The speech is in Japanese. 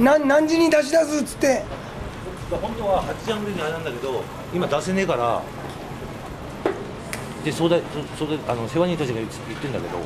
何何時に出し出すっつって。本当は8時半ぐらいにあれなんだけど今出せねえからで相談あの世話人たちが言ってんだけど